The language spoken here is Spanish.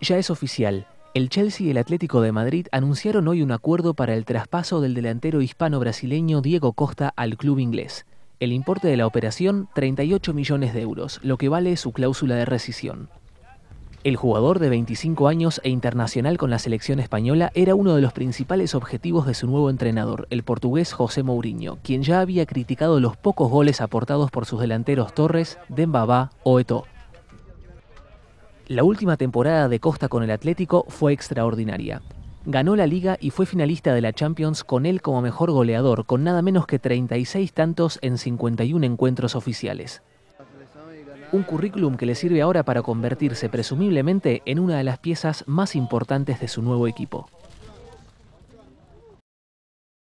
Ya es oficial. El Chelsea y el Atlético de Madrid anunciaron hoy un acuerdo para el traspaso del delantero hispano-brasileño Diego Costa al club inglés. El importe de la operación, 38 millones de euros, lo que vale su cláusula de rescisión. El jugador de 25 años e internacional con la selección española era uno de los principales objetivos de su nuevo entrenador, el portugués José Mourinho, quien ya había criticado los pocos goles aportados por sus delanteros Torres, Dembaba o Eto'o. La última temporada de Costa con el Atlético fue extraordinaria. Ganó la liga y fue finalista de la Champions con él como mejor goleador, con nada menos que 36 tantos en 51 encuentros oficiales. Un currículum que le sirve ahora para convertirse presumiblemente en una de las piezas más importantes de su nuevo equipo.